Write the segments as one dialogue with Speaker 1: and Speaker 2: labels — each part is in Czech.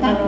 Speaker 1: tá?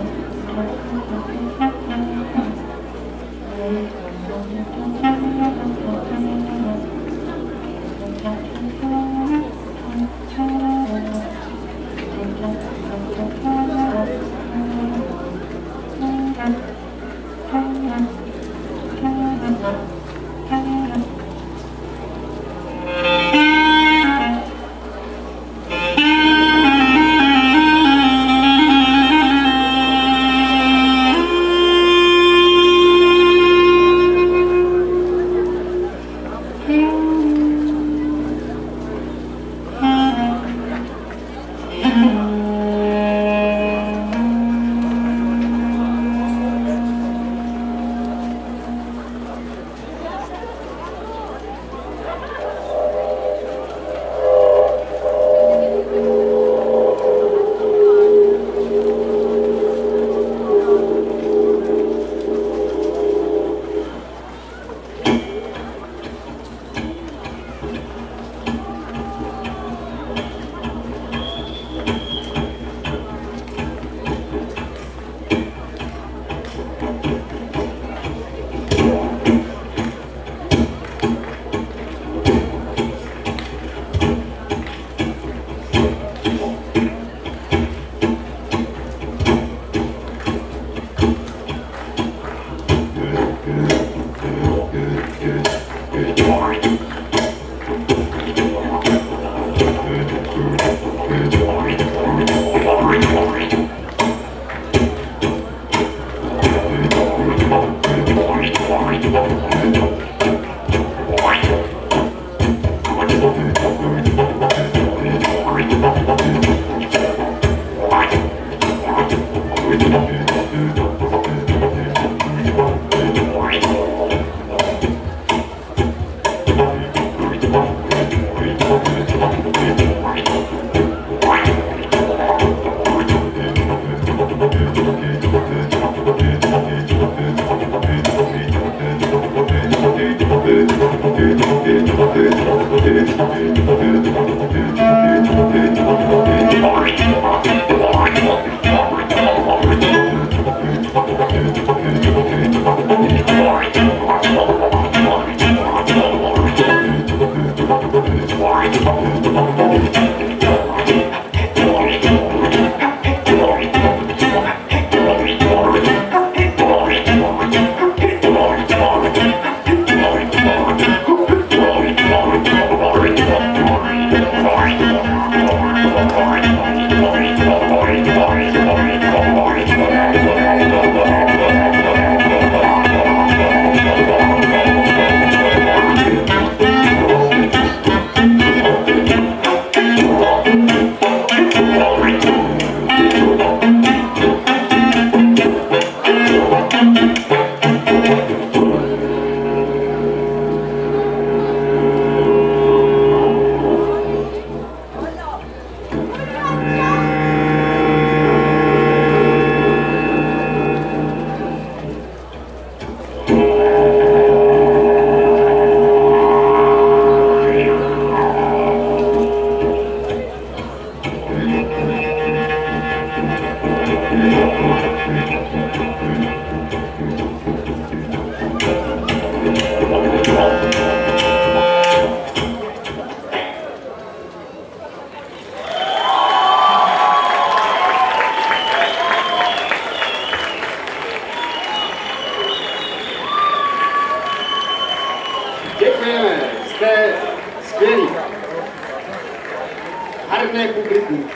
Speaker 1: Výborné publikum.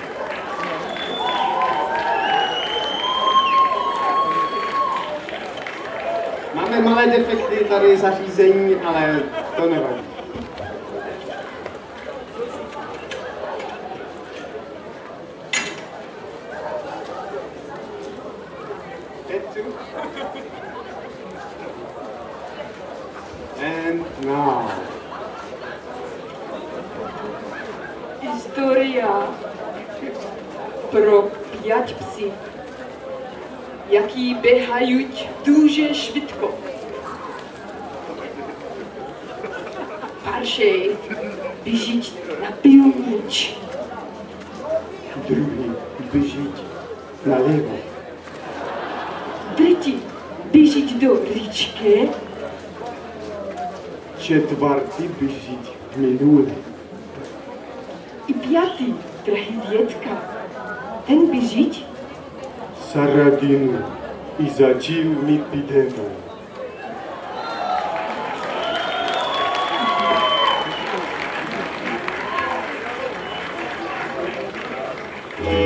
Speaker 1: Máme malé defekty tady zařízení, ale to nevadí. And now.
Speaker 2: Historia pro pět psí, jaký běhají duže švitko. Paršej běží na pilnič.
Speaker 1: Druhý běží nalevo.
Speaker 2: Třetí běží do říčky.
Speaker 1: Čtvrtý běží v minule
Speaker 2: pjatý, drahý dětka. Ten běžíť?
Speaker 1: Saradin, i začím mi pidemu.
Speaker 3: thank